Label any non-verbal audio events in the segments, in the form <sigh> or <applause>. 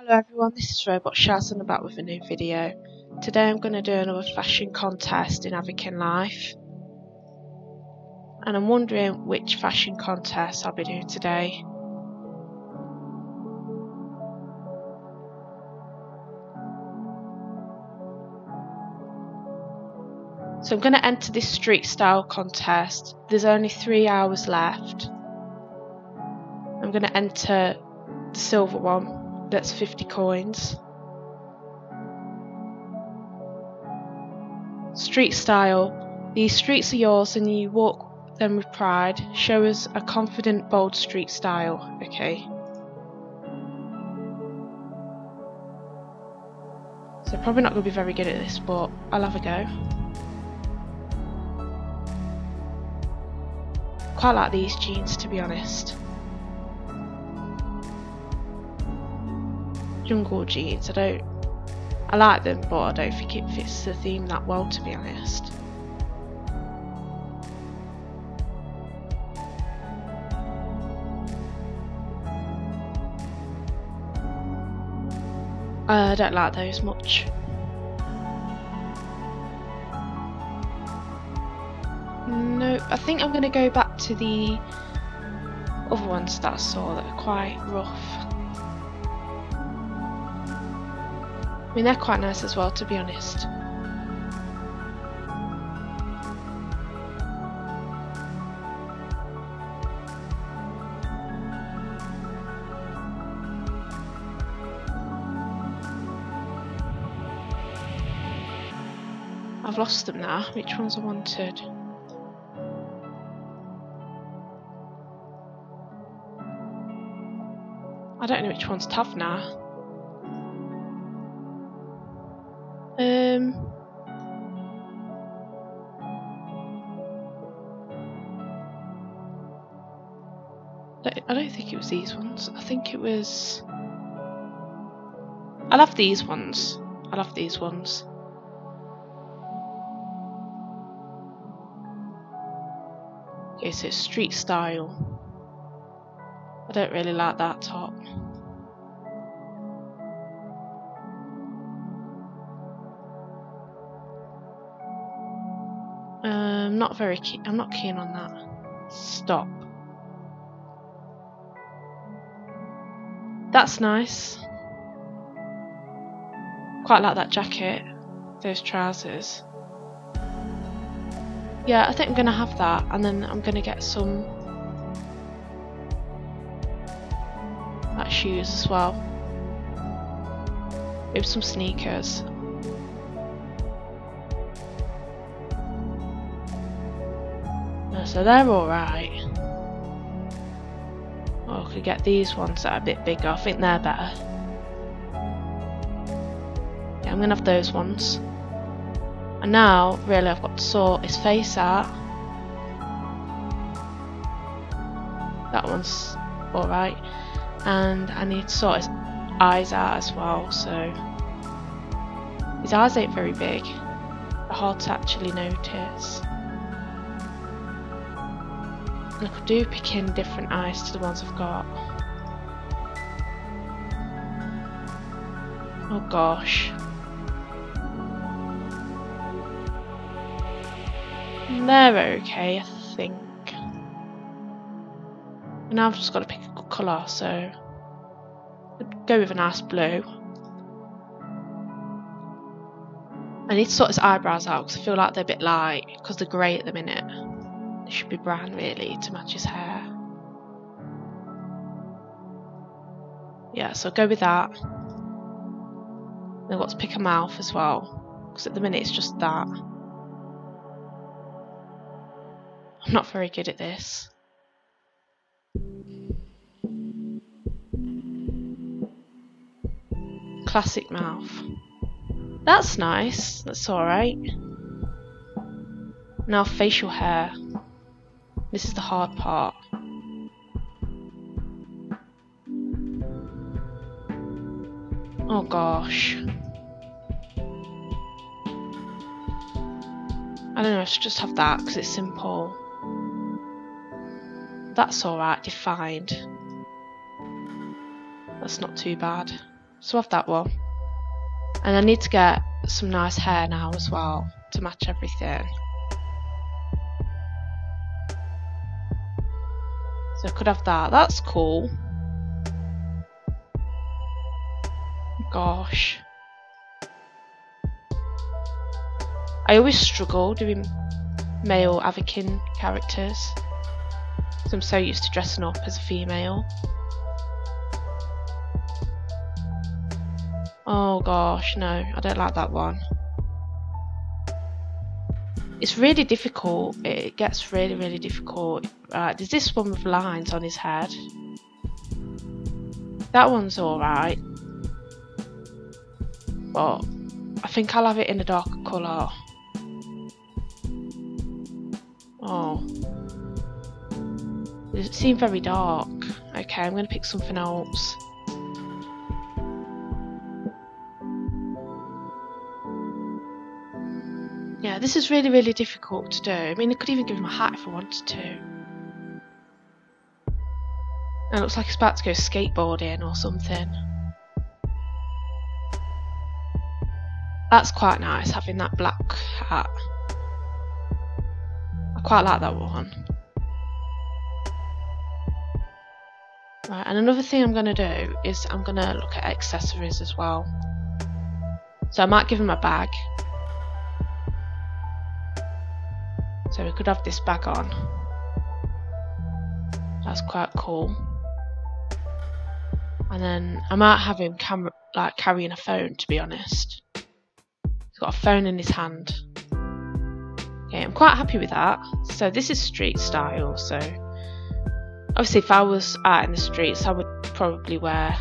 Hello everyone, this is Robot Shaz and I'm back with a new video. Today I'm going to do another fashion contest in Avakin Life. And I'm wondering which fashion contest I'll be doing today. So I'm going to enter this street style contest. There's only three hours left. I'm going to enter the silver one. That's 50 coins. Street style. These streets are yours and you walk them with pride. Show us a confident, bold street style. Okay. So probably not going to be very good at this, but I'll have a go. Quite like these jeans to be honest. Jungle jeans, I don't I like them but I don't think it fits the theme that well to be honest. Uh, I don't like those much. Nope, I think I'm going to go back to the other ones that I saw that are quite rough. I mean, they're quite nice as well, to be honest. I've lost them now. Which ones I wanted? I don't know which one's tough now. I don't think it was these ones. I think it was. I love these ones. I love these ones. Okay, so street style. I don't really like that top. Not very keen. I'm not keen on that. Stop. That's nice. Quite like that jacket. Those trousers. Yeah, I think I'm gonna have that, and then I'm gonna get some that shoes as well. Maybe some sneakers. So they're alright. I could get these ones that are a bit bigger. I think they're better. Yeah, I'm gonna have those ones. And now, really, I've got to sort his face out. That one's alright and I need to sort his eyes out as well so his eyes ain't very big they're hard to actually notice and I do pick in different eyes to the ones I've got oh gosh they're okay I think now I've just got to pick a good colour, so go with a nice blue. I need to sort his eyebrows out because I feel like they're a bit light because they're grey at the minute. They should be brown really to match his hair. Yeah, so go with that. Then to pick a mouth as well because at the minute it's just that. I'm not very good at this. Classic mouth. That's nice. That's alright. Now facial hair. This is the hard part. Oh gosh. I don't know, I should just have that because it's simple. That's alright, defined. That's not too bad. So have that one. And I need to get some nice hair now as well to match everything. Could have that. That's cool. Gosh. I always struggle doing male Avakin characters. Because I'm so used to dressing up as a female. Oh gosh, no, I don't like that one. It's really difficult. It gets really, really difficult. Right, there's this one with lines on his head. That one's alright. But I think I'll have it in a darker colour. Oh. It seemed very dark. Okay, I'm going to pick something else. This is really, really difficult to do. I mean, I could even give him a hat if I wanted to. It looks like he's about to go skateboarding or something. That's quite nice, having that black hat. I quite like that one. Right, and another thing I'm going to do is I'm going to look at accessories as well. So I might give him a bag. So we could have this back on. That's quite cool. And then I might have him camera like carrying a phone to be honest. He's got a phone in his hand. Okay, I'm quite happy with that. So this is street style, so obviously if I was out in the streets I would probably wear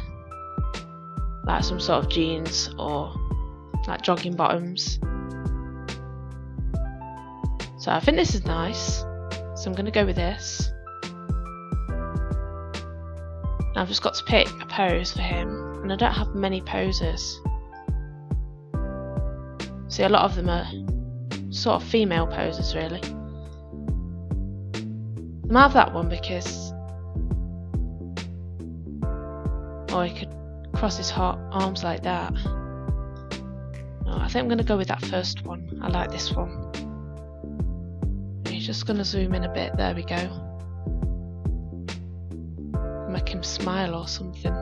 like some sort of jeans or like jogging bottoms. So I think this is nice. So I'm going to go with this. I've just got to pick a pose for him and I don't have many poses. See a lot of them are sort of female poses really. I might have that one because or he could cross his arms like that. No, I think I'm going to go with that first one. I like this one. Just going to zoom in a bit. There we go. Make him smile or something.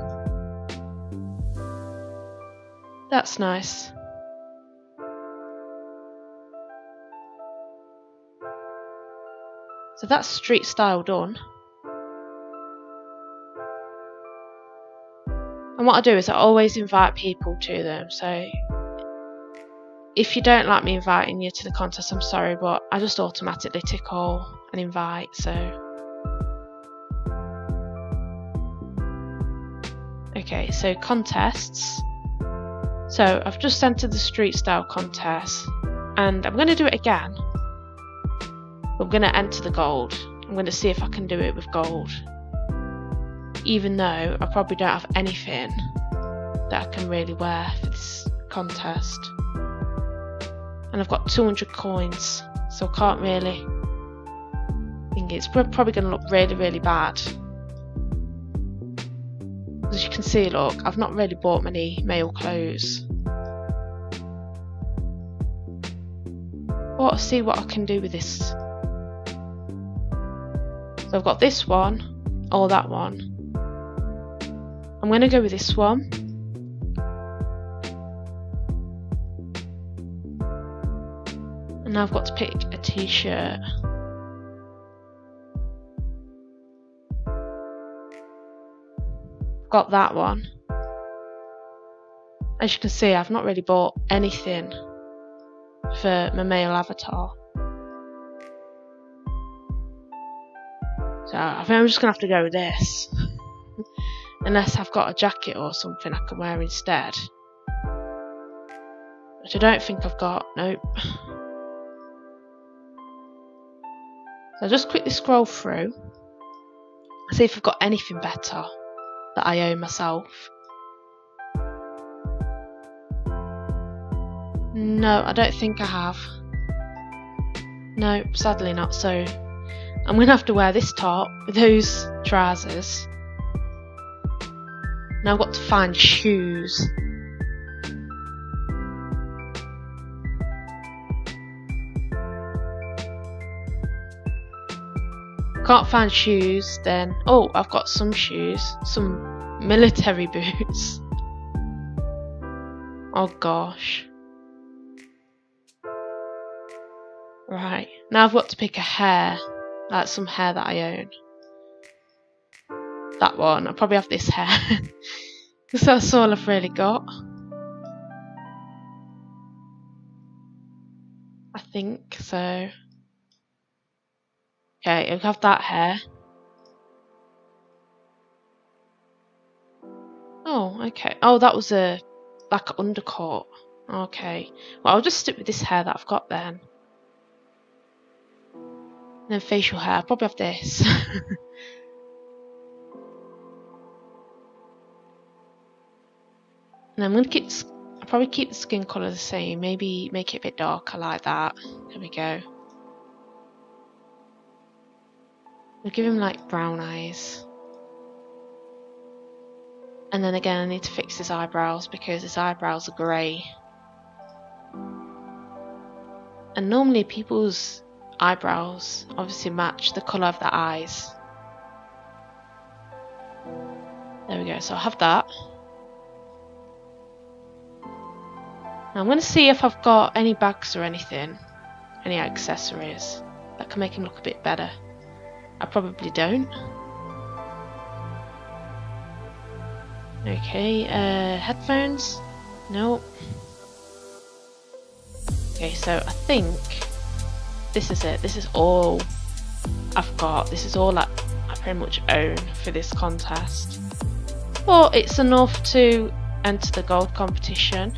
That's nice. So that's street style done. And what I do is I always invite people to them. So if you don't like me inviting you to the contest, I'm sorry, but I just automatically tick all and invite. So okay, so contests. So I've just entered the street style contest, and I'm going to do it again I'm going to enter the gold. I'm going to see if I can do it with gold. Even though I probably don't have anything that I can really wear for this contest. And I've got 200 coins, so I can't really think it's probably going to look really, really bad. As you can see, look, I've not really bought many male clothes. But see what I can do with this so I've got this one or that one. I'm going to go with this one. Now I've got to pick a t-shirt. Got that one. As you can see, I've not really bought anything for my male avatar. So I think I'm just gonna have to go with this. <laughs> Unless I've got a jacket or something I can wear instead. Which I don't think I've got, nope. So I'll just quickly scroll through. See if I've got anything better that I owe myself. No, I don't think I have. No, sadly not. So I'm going to have to wear this top with those trousers. Now I've got to find shoes. Can't find shoes then. Oh, I've got some shoes. Some military <laughs> boots. Oh gosh. Right, now I've got to pick a hair. Like some hair that I own. That one. I'll probably have this hair. <laughs> Because that's all I've really got. I think so. Okay, I'll have that hair. Oh, okay. Oh, that was a like undercoat. Okay. Well, I'll just stick with this hair that I've got then. And then facial hair. I'll probably have this. <laughs> and I'm gonna keep. I'll probably keep the skin colour the same. Maybe make it a bit darker like that. There we go. I'll give him like brown eyes. And then again, I need to fix his eyebrows because his eyebrows are grey. And normally people's eyebrows obviously match the colour of their eyes. There we go, so I'll have that. Now I'm going to see if I've got any bags or anything, any accessories that can make him look a bit better. I probably don't. Okay, uh, headphones? Nope. Okay, so I think this is it. This is all I've got. This is all that I pretty much own for this contest. But it's enough to enter the gold competition.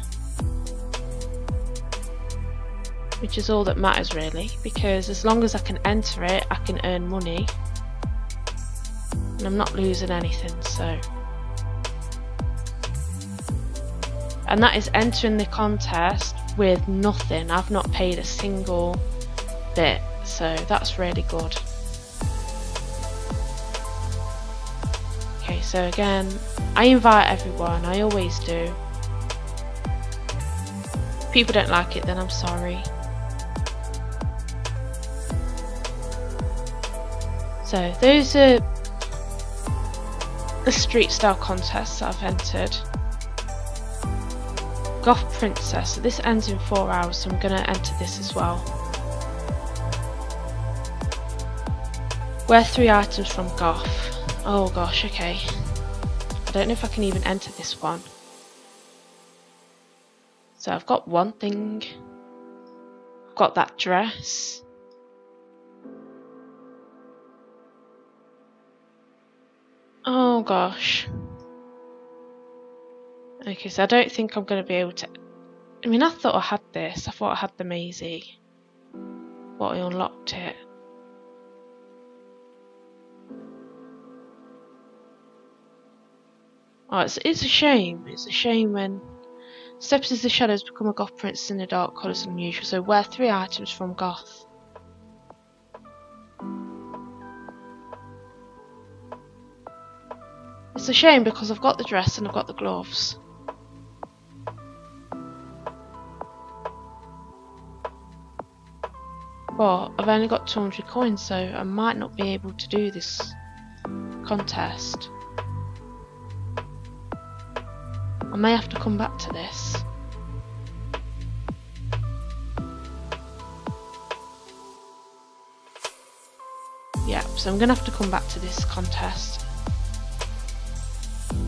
Which is all that matters really, because as long as I can enter it, I can earn money. And I'm not losing anything, so... And that is entering the contest with nothing. I've not paid a single bit, so that's really good. Okay, so again, I invite everyone, I always do. People don't like it, then I'm sorry. So, those are the street style contests I've entered. Goth Princess, so this ends in 4 hours, so I'm going to enter this as well. Wear three items from Goth. Oh gosh, okay. I don't know if I can even enter this one. So I've got one thing. I've got that dress. Oh gosh. Okay, so I don't think I'm going to be able to... I mean, I thought I had this. I thought I had the Maisie. But I unlocked it. Oh, it's, it's a shame. It's a shame when steps as the shadows become a goth princess in the dark colours unusual. So wear three items from goth. It's a shame because I've got the dress and I've got the gloves. But I've only got 200 coins so I might not be able to do this contest. I may have to come back to this. Yeah, so I'm going to have to come back to this contest.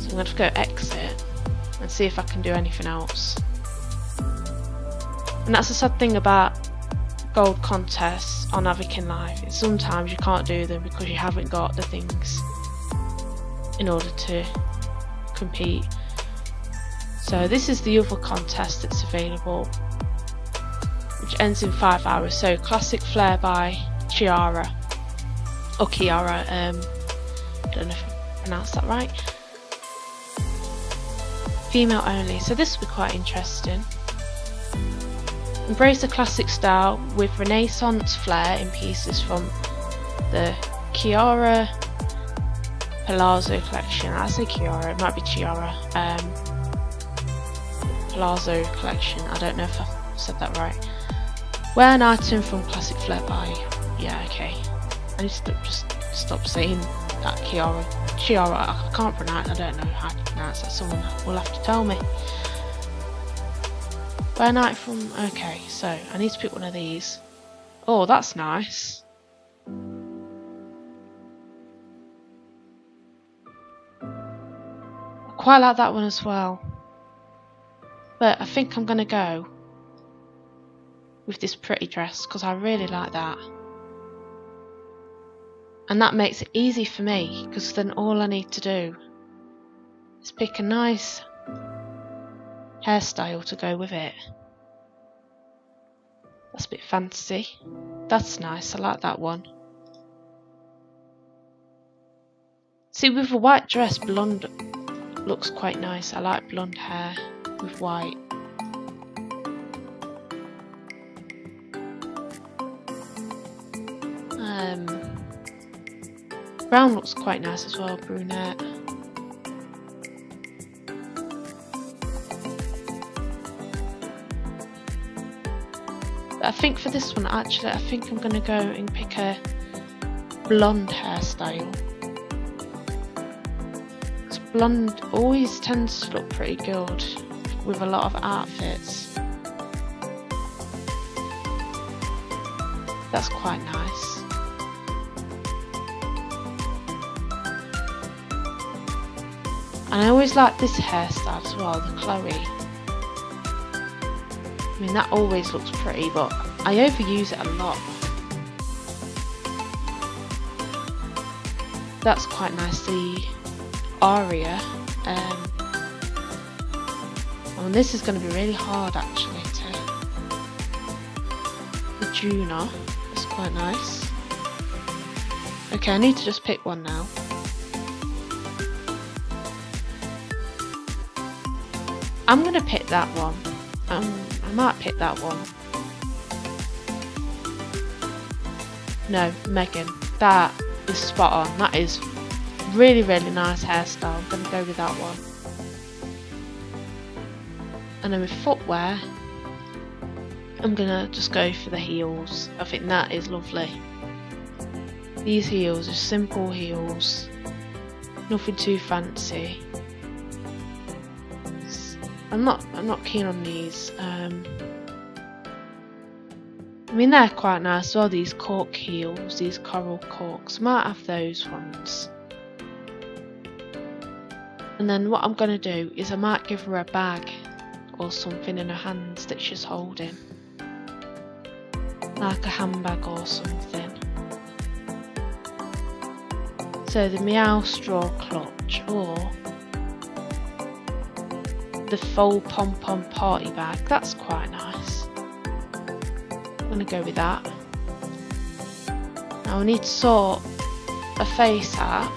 I'm going to, go exit and see if I can do anything else. And that's the sad thing about gold contests on Avakin Life. Is sometimes you can't do them because you haven't got the things in order to compete. So this is the other contest that's available, which ends in five hours. So Classic Flair by Chiara, or Kiara, um, I don't know if I pronounced that right. Female only, so this will be quite interesting. Embrace the classic style with Renaissance flair in pieces from the Chiara Palazzo collection. I say Chiara, it might be Chiara. Um, Palazzo collection. I don't know if I said that right. Wear an item from Classic Flair by. Yeah, okay. I need to just stop saying that Chiara. Chiara, I can't pronounce. I don't know how to pronounce that. Someone will have to tell me. An item from. Okay, so I need to pick one of these. Oh, that's nice. I quite like that one as well. But I think I'm going to go with this pretty dress because I really like that. And that makes it easy for me because then all I need to do is pick a nice hairstyle to go with it. That's a bit fancy. That's nice, I like that one. See, with a white dress, blonde looks quite nice. I like blonde hair with white. Brown looks quite nice as well, brunette. But I think for this one, actually, I think I'm going to go and pick a blonde hairstyle. Because blonde always tends to look pretty good with a lot of outfits. That's quite nice. And I always like this hairstyle as well, the Chloe. I mean that always looks pretty but I overuse it a lot. That's quite nice, the Aria. Um, and this is going to be really hard actually to... The Juno, that's quite nice. Okay, I need to just pick one now. I'm going to pick that one. Um, I might pick that one. No, Megan. That is spot on. That is really, really nice hairstyle. I'm going to go with that one. And then with footwear, I'm going to just go for the heels. I think that is lovely. These heels are simple heels. Nothing too fancy. I'm not I'm not keen on these. Um, I mean they're quite nice well these cork heels, these coral corks. Might have those ones. And then what I'm gonna do is I might give her a bag or something in her hands that she's holding. Like a handbag or something. So the meow straw clutch or the full pom-pom party bag. That's quite nice. I'm going to go with that. Now I need to sort a face out.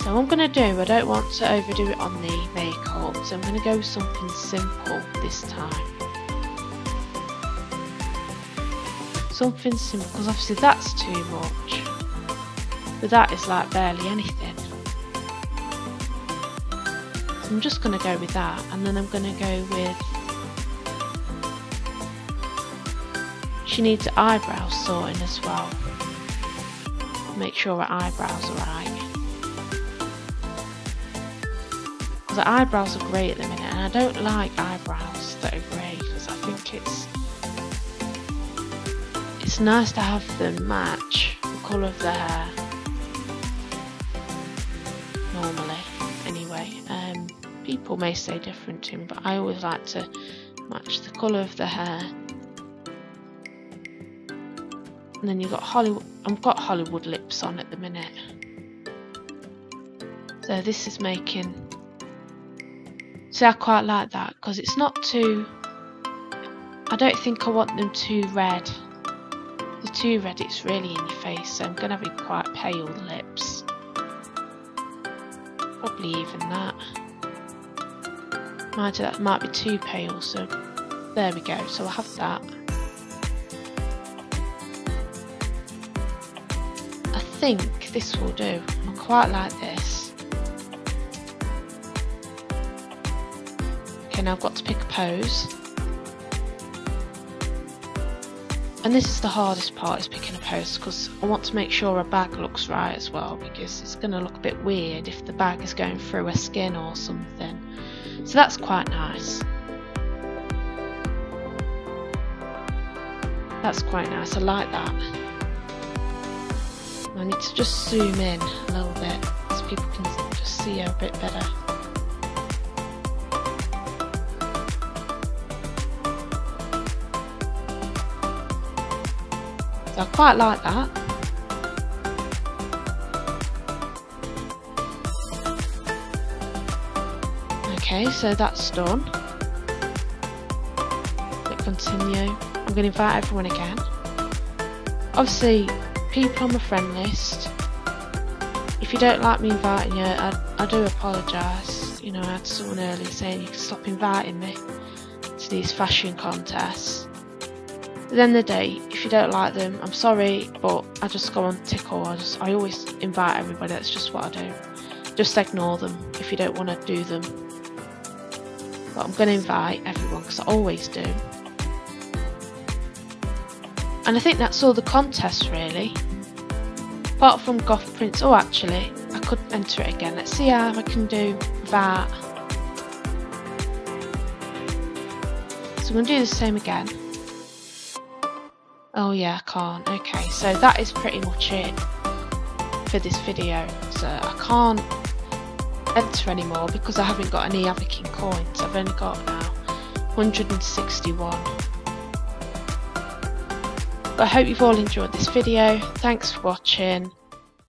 So what I'm going to do, I don't want to overdo it on the makeup, so I'm going to go with something simple this time. Something simple, because obviously that's too much. But that is like barely anything. So I'm just going to go with that and then I'm going to go with... She needs eyebrows sorting as well. Make sure her eyebrows are right. Because her eyebrows are grey at the minute and I don't like eyebrows that are grey because I think it's it's nice to have them match the colour of the hair. Um, people may say different to me, but I always like to match the colour of the hair. And then you've got Hollywood, I've got Hollywood lips on at the minute. So this is making, see I quite like that because it's not too, I don't think I want them too red. The too red it's really in your face so I'm going to have quite pale lips probably even that. Might, that might be too pale, so there we go, so I'll have that. I think this will do. I quite like this. Okay, now I've got to pick a pose. And this is the hardest part is picking a pose because I want to make sure a bag looks right as well because it's going to look a bit weird if the bag is going through a skin or something. So that's quite nice. That's quite nice, I like that. I need to just zoom in a little bit so people can just see a bit better. I quite like that. Okay, so that's done. Click continue. I'm going to invite everyone again. Obviously, people on my friend list, if you don't like me inviting you, I, I do apologise. You know, I had someone earlier saying you can stop inviting me to these fashion contests. At the end the day, if you don't like them, I'm sorry, but I just go on tickle. I just I always invite everybody. That's just what I do. Just ignore them if you don't want to do them. But I'm going to invite everyone because I always do. And I think that's all the contests really. Apart from Goth Prince. Oh, actually, I could enter it again. Let's see how I can do that. So I'm going to do the same again. Oh yeah, I can't. Okay, so that is pretty much it for this video. So I can't enter anymore because I haven't got any Avakin coins. I've only got uh, now 161. But I hope you've all enjoyed this video. Thanks for watching